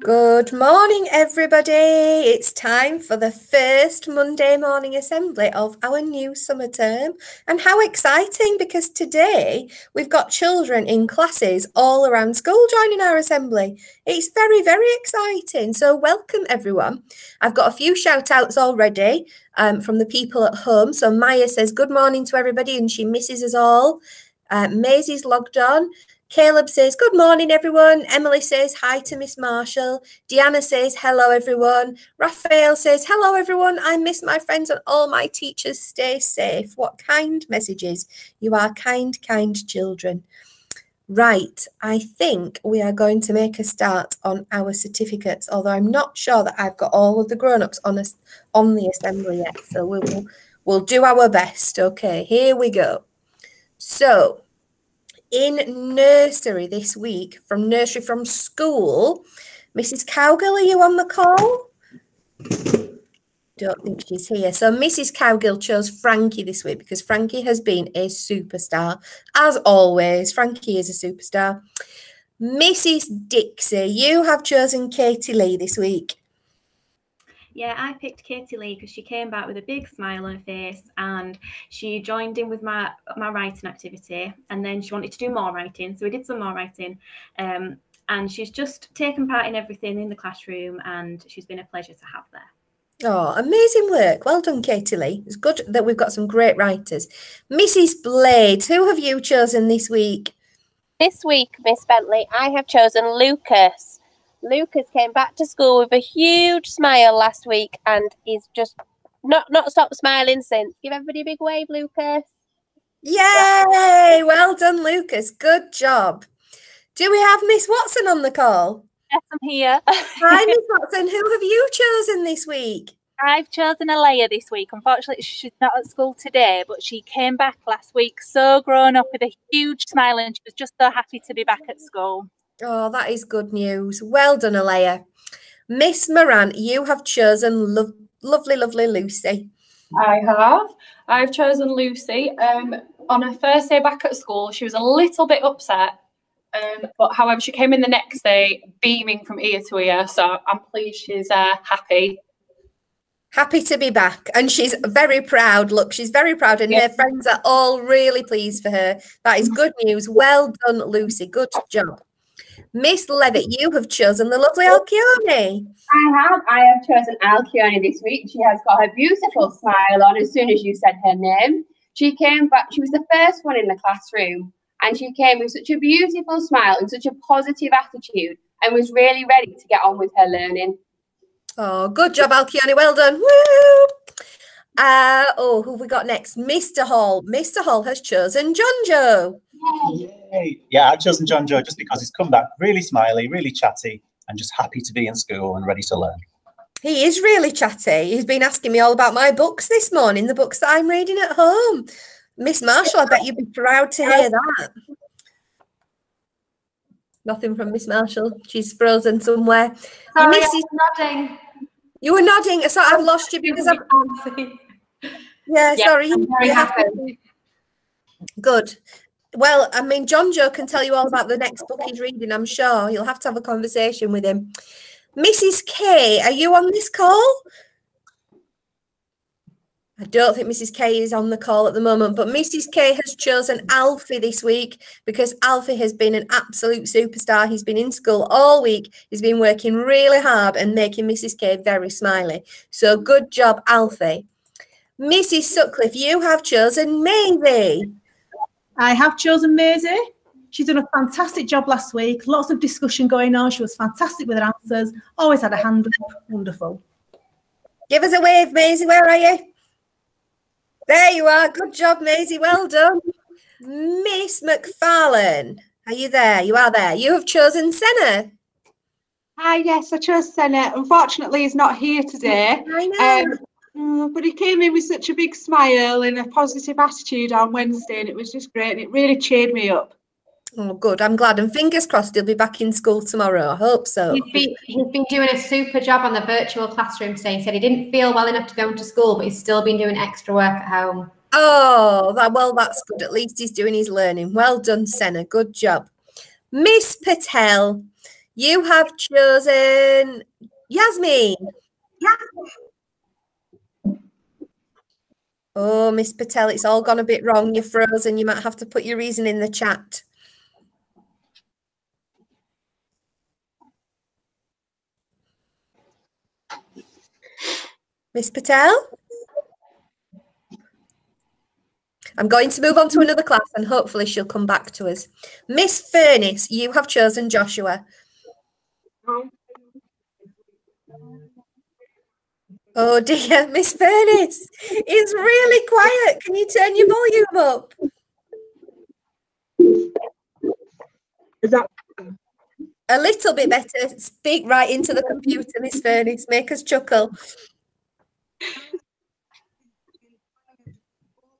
Good morning, everybody. It's time for the first Monday morning assembly of our new summer term. And how exciting because today we've got children in classes all around school joining our assembly. It's very, very exciting. So, welcome everyone. I've got a few shout outs already um, from the people at home. So, Maya says, Good morning to everybody, and she misses us all. Uh, Maisie's logged on. Caleb says, Good morning, everyone. Emily says, Hi to Miss Marshall. Deanna says, Hello, everyone. Raphael says, Hello, everyone. I miss my friends and all my teachers. Stay safe. What kind messages. You are kind, kind children. Right, I think we are going to make a start on our certificates, although I'm not sure that I've got all of the grown-ups on us on the assembly yet. So we will we'll do our best. Okay, here we go. So in nursery this week from nursery from school. Mrs. Cowgill, are you on the call? Don't think she's here. So Mrs. Cowgill chose Frankie this week because Frankie has been a superstar. As always, Frankie is a superstar. Mrs. Dixie, you have chosen Katie Lee this week. Yeah, I picked Katie Lee because she came back with a big smile on her face and she joined in with my my writing activity and then she wanted to do more writing. So we did some more writing. Um, and she's just taken part in everything in the classroom and she's been a pleasure to have there. Oh, amazing work. Well done, Katie Lee. It's good that we've got some great writers. Mrs. Blades, who have you chosen this week? This week, Miss Bentley, I have chosen Lucas. Lucas came back to school with a huge smile last week and he's just not not stopped smiling since. Give everybody a big wave, Lucas. Yay! Well done, Lucas. Good job. Do we have Miss Watson on the call? Yes, I'm here. Hi, Miss Watson. Who have you chosen this week? I've chosen Alea this week. Unfortunately, she's not at school today, but she came back last week so grown up with a huge smile and she was just so happy to be back at school. Oh, that is good news. Well done, Alea. Miss Moran, you have chosen lo- lovely, lovely Lucy. I have. I've chosen Lucy. Um, on her first day back at school, she was a little bit upset. Um, but however, she came in the next day beaming from ear to ear. So I'm pleased she's uh, happy. Happy to be back. And she's very proud. Look, she's very proud. And her friends are all really pleased for her. That is good news. Well done, Lucy. Good job. Miss Levitt, you have chosen the lovely Alcione. I have. I have chosen Alcione this week. She has got her beautiful smile on as soon as you said her name. She came back, she was the first one in the classroom, and she came with such a beautiful smile and such a positive attitude and was really ready to get on with her learning. Oh, good job, Alcione. Well done. Woo! Uh, oh, who have we got next? Mr. Hall. Mr. Hall has chosen John Joe. Yay. Yeah, I've chosen John Joe just because he's come back really smiley, really chatty, and just happy to be in school and ready to learn. He is really chatty. He's been asking me all about my books this morning, the books that I'm reading at home. Miss Marshall, I bet you'd be proud to hear that. Nothing from Miss Marshall. She's frozen somewhere. Sorry, Mrs. nodding. You were nodding. So I've lost you because I've. Yeah, yeah, sorry. I'm very happy. Good. Well, I mean, John Joe can tell you all about the next book he's reading, I'm sure. You'll have to have a conversation with him. Mrs. K, are you on this call? I don't think Mrs. K is on the call at the moment, but Mrs. K has chosen Alfie this week because Alfie has been an absolute superstar. He's been in school all week. He's been working really hard and making Mrs. K very smiley. So good job, Alfie. Mrs. Sutcliffe, you have chosen Maisie. I have chosen Maisie. She's done a fantastic job last week. Lots of discussion going on. She was fantastic with her answers. Always had a hand up. Wonderful. Give us a wave, Maisie. Where are you? There you are. Good job, Maisie. Well done. Miss McFarlane, are you there? You are there. You have chosen Senna. Hi, yes, I chose Senna. Unfortunately, he's not here today. I know. Um, Mm, but he came in with such a big smile and a positive attitude on Wednesday, and it was just great. And it really cheered me up. Oh, good. I'm glad. And fingers crossed he'll be back in school tomorrow. I hope so. He's been, he's been doing a super job on the virtual classroom today. He said he didn't feel well enough to go into school, but he's still been doing extra work at home. Oh, that, well, that's good. At least he's doing his learning. Well done, Senna. Good job. Miss Patel, You have chosen Yasmin. Oh, Miss Patel, it's all gone a bit wrong. You're frozen. You might have to put your reason in the chat. Miss Patel? I'm going to move on to another class and hopefully she'll come back to us. Miss Furnace, you have chosen Joshua. Oh dear, Miss Furnace, it's really quiet. Can you turn your volume up? Is that A little bit better. Speak right into the computer, Miss Furnace. Make us chuckle.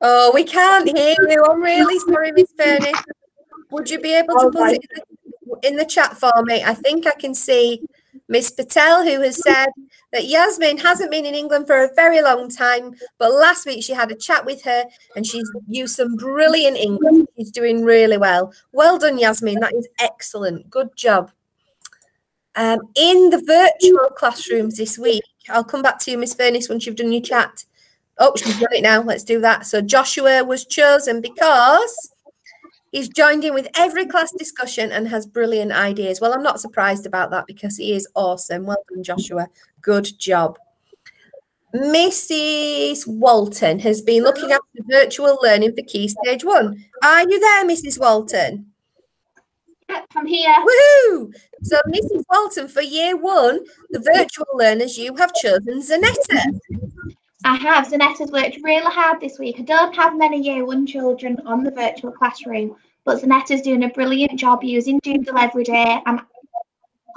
Oh, we can't hear you. I'm really sorry, Miss Furnace. Would you be able to put it in the, in the chat for me? I think I can see Miss Patel, who has said that Yasmin hasn't been in England for a very long time, but last week she had a chat with her and she's used some brilliant English. She's doing really well. Well done, Yasmin. That is excellent. Good job. Um, in the virtual classrooms this week, I'll come back to you, Miss Furnace, once you've done your chat. Oh, she's done it now. Let's do that. So Joshua was chosen because he's joined in with every class discussion and has brilliant ideas. Well, I'm not surprised about that because he is awesome. Well done, Joshua. Good job. Mrs. Walton has been looking after virtual learning for Key Stage 1. Are you there, Mrs. Walton? Yep, I'm here. Woohoo! So, Mrs. Walton, for year one, the virtual learners, you have chosen Zanetta. I have. Zanetta's worked really hard this week. I don't have many year one children on the virtual classroom, but Zanetta's doing a brilliant job using Doodle every day and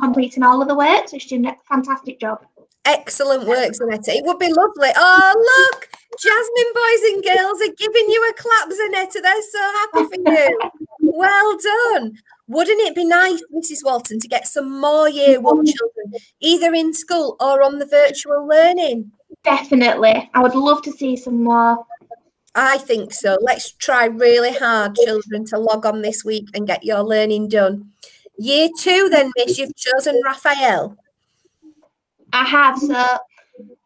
completing all of the work. So she's doing a fantastic job. Excellent work, Zanetta. It would be lovely. Oh, look, Jasmine boys and girls are giving you a clap, Zanetta. They're so happy for you. Well done. Wouldn't it be nice, Mrs. Walton, to get some more year one mm-hmm. children, either in school or on the virtual learning? Definitely. I would love to see some more. I think so. Let's try really hard, children, to log on this week and get your learning done. Year two, then, Miss, you've chosen Raphael. I have. So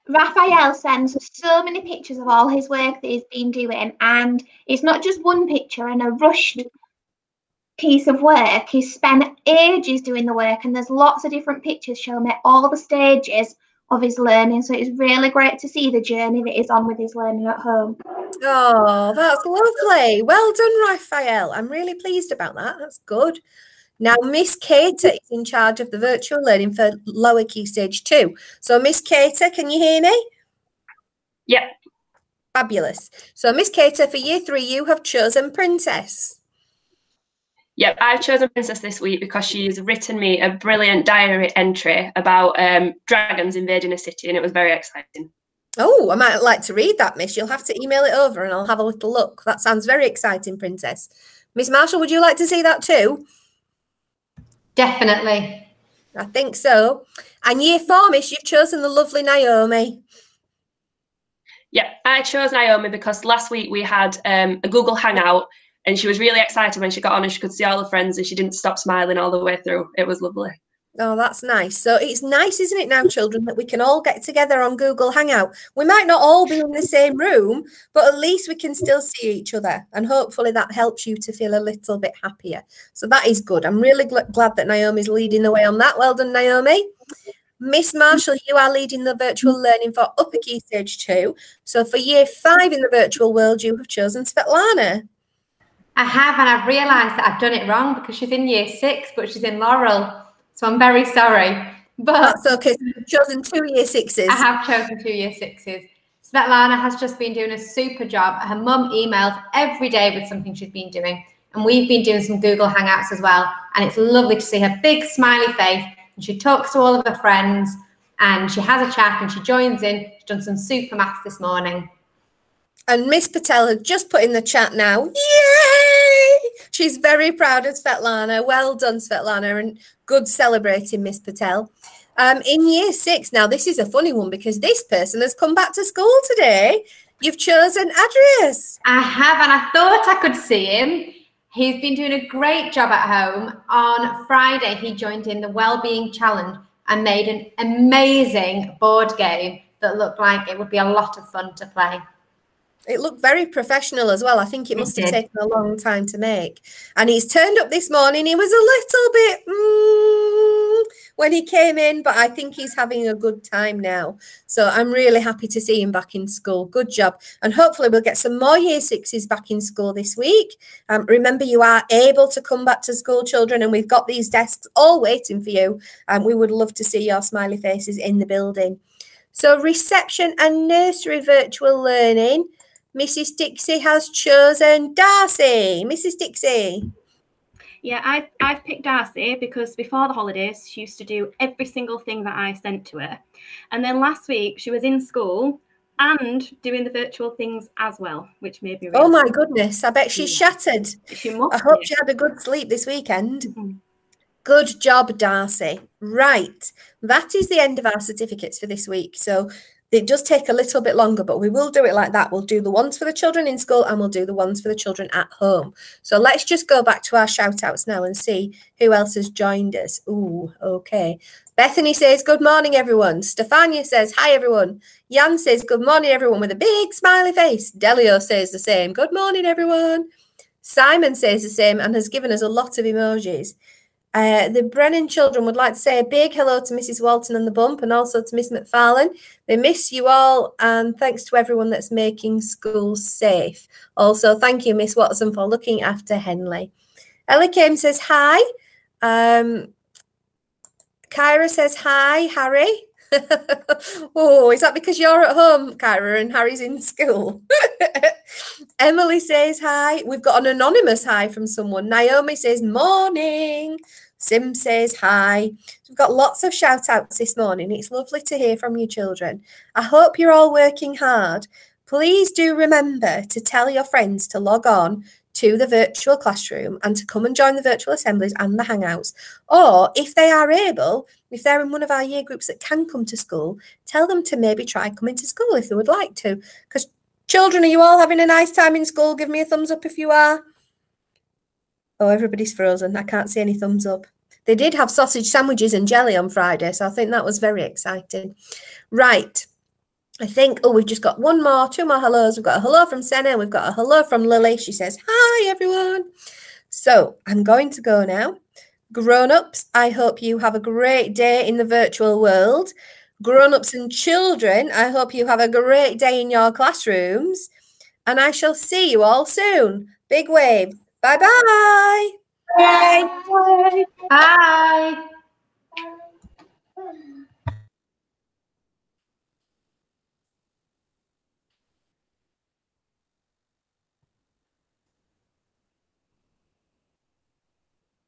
Raphael sends us so many pictures of all his work that he's been doing, and it's not just one picture and a rushed piece of work. He's spent ages doing the work, and there's lots of different pictures showing me all the stages of his learning. So it's really great to see the journey that he's on with his learning at home. Oh, that's lovely. Well done, Raphael. I'm really pleased about that. That's good. Now, Miss Cater is in charge of the virtual learning for lower key stage two. So, Miss Cater, can you hear me? Yep. Fabulous. So, Miss Cater, for year three, you have chosen Princess. Yep, I've chosen Princess this week because she's written me a brilliant diary entry about um, dragons invading a city, and it was very exciting. Oh, I might like to read that, Miss. You'll have to email it over and I'll have a little look. That sounds very exciting, Princess. Miss Marshall, would you like to see that too? Definitely. I think so. And year four, Miss, you've chosen the lovely Naomi. Yeah, I chose Naomi because last week we had um, a Google Hangout and she was really excited when she got on and she could see all her friends and she didn't stop smiling all the way through. It was lovely. Oh, that's nice. So it's nice, isn't it, now, children, that we can all get together on Google Hangout. We might not all be in the same room, but at least we can still see each other. And hopefully that helps you to feel a little bit happier. So that is good. I'm really gl- glad that Naomi's leading the way on that. Well done, Naomi. Miss Marshall, you are leading the virtual learning for upper key stage two. So for year five in the virtual world, you have chosen Svetlana. I have, and I've realised that I've done it wrong because she's in year six, but she's in Laurel. So I'm very sorry. But That's okay. You've chosen two year sixes. I have chosen two year sixes. Svetlana has just been doing a super job. Her mum emails every day with something she's been doing. And we've been doing some Google Hangouts as well. And it's lovely to see her big smiley face. And she talks to all of her friends and she has a chat and she joins in. She's done some super maths this morning. And Miss Patel has just put in the chat now. She's very proud of Svetlana. Well done, Svetlana, and good celebrating, Miss Patel. Um, in year six, now this is a funny one because this person has come back to school today. You've chosen Adrius. I have, and I thought I could see him. He's been doing a great job at home. On Friday, he joined in the Wellbeing Challenge and made an amazing board game that looked like it would be a lot of fun to play. It looked very professional as well. I think it must It have did. taken a long time to make. And he's turned up this morning. He was a little bit mm, when he came in, but I think he's having a good time now. So I'm really happy to see him back in school. Good job. And hopefully we'll get some more year sixes back in school this week. Um, remember, you are able to come back to school, children, and we've got these desks all waiting for you. And we would love to see your smiley faces in the building. So reception and nursery virtual learning. Mrs. Dixie has chosen Darcy. Mrs. Dixie. Yeah, I've, I've picked Darcy because before the holidays, she used to do every single thing that I sent to her. And then last week, she was in school and doing the virtual things as well, which made me really Oh my goodness. I bet she's shattered. She must I hope be. she had a good sleep this weekend. Mhm. Good job, Darcy. Right. That is the end of our certificates for this week. So it does take a little bit longer, but we will do it like that. We'll do the ones for the children in school and we'll do the ones for the children at home. So let's just go back to our shout outs now and see who else has joined us. Ooh, okay. Bethany says, Good morning, everyone. Stefania says, Hi, everyone. Jan says, Good morning, everyone, with a big smiley face. Delio says the same. Good morning, everyone. Simon says the same and has given us a lot of emojis. Uh, the Brennan children would like to say a big hello to Mrs. Walton and the Bump and also to Miss McFarlane. They miss you all and thanks to everyone that's making schools safe. Also, thank you, Miss Watson, for looking after Henley. Ella Kim says hi. Um, Kyra says hi, Harry. oh, is that because you're at home, Kyra, and Harry's in school? Emily says hi. We've got an anonymous hi from someone. Naomi says morning. Sim says hi. We've got lots of shout outs this morning. It's lovely to hear from you, children. I hope you're all working hard. Please do remember to tell your friends to log on to the virtual classroom and to come and join the virtual assemblies and the hangouts. Or if they are able, if they're in one of our year groups that can come to school, tell them to maybe try coming to school if they would like to. Because children, are you all having a nice time in school? Give me a thumbs up if you are. Oh, everybody's frozen. I can't see any thumbs up. They did have sausage sandwiches and jelly on Friday, so I think that was very exciting. Right. I think, oh, we've just got one more, two more hellos. We've got a hello from Senna. We've got a hello from Lily. She says, Hi, everyone. So I'm going to go now. Grown ups, I hope you have a great day in the virtual world. Grown ups and children, I hope you have a great day in your classrooms. And I shall see you all soon. Big wave. Bye bye. Bye. Bye.